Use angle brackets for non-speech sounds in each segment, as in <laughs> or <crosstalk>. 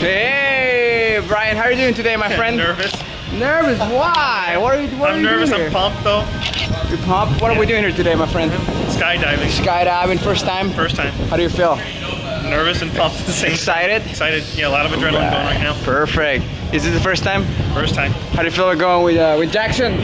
Hey, Brian, how are you doing today, my <laughs> friend? Nervous. Nervous? Why? What are you? What are I'm you nervous. I'm pumped though. You're pumped? What are we doing here today, my friend? Skydiving. Skydiving, first time. First time. How do you feel? Nervous and pumped at the same time. Excited? Excited. Yeah, a lot of adrenaline going right now. Perfect. Is this the first time? First time. How do you feel going with uh, with Jackson?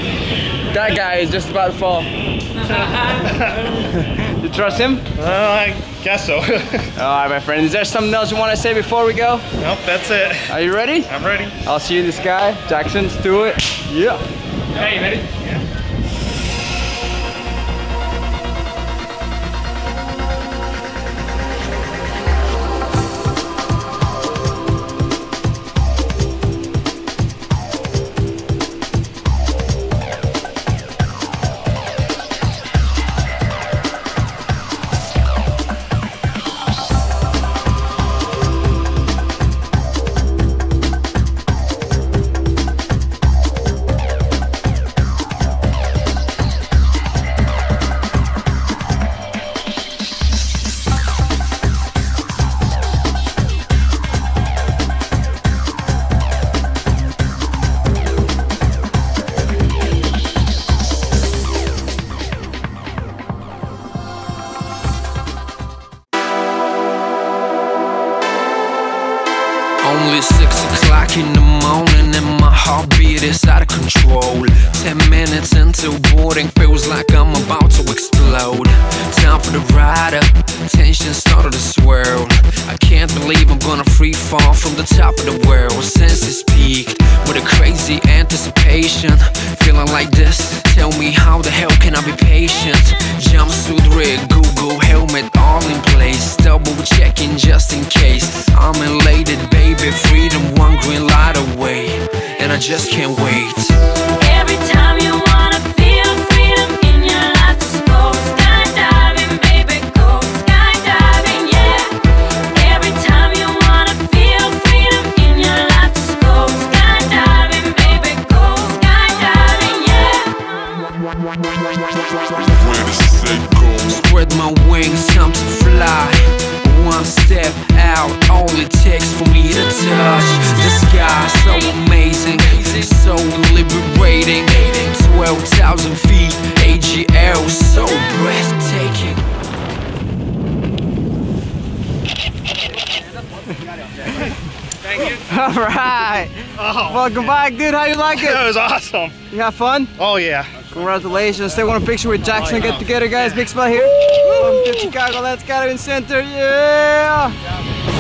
That guy is just about to fall. <laughs> you trust him? Well, I guess so. <laughs> All right, my friend. Is there something else you want to say before we go? nope, that's it. Are you ready? I'm ready. I'll see you in the sky. Jackson, let's do it. Yeah. Hey, you ready? Only o'clock in the morning and my heartbeat is out of control. Ten minutes until boarding, feels like I'm about to explode. Time for the ride up, tension started to swirl. I can't believe I'm gonna free fall from the top of the world. Senses peaked with a crazy anticipation. Feeling like this, tell me how the hell can I be patient? Jumpsuit rig, Google helmet. Double checking just in case. I'm elated, baby. Freedom, one green light away. And I just can't wait. Every time you wanna feel freedom in your life, just go skydiving, baby, go skydiving, yeah. Every time you wanna feel freedom in your life, just go skydiving, baby, go skydiving, yeah. Spread my wings, time to fly. One step out, all it takes for me to touch the sky. So amazing, so liberating. 12,000 feet, AGL, so breathtaking. All right. Oh, Welcome back, dude. How you like it? that it? was awesome. You have fun? Oh yeah. Congratulations. They want a picture with Jackson. Get together, guys. Big smile here. Welcome to Chicago. Let's get in center. Yeah.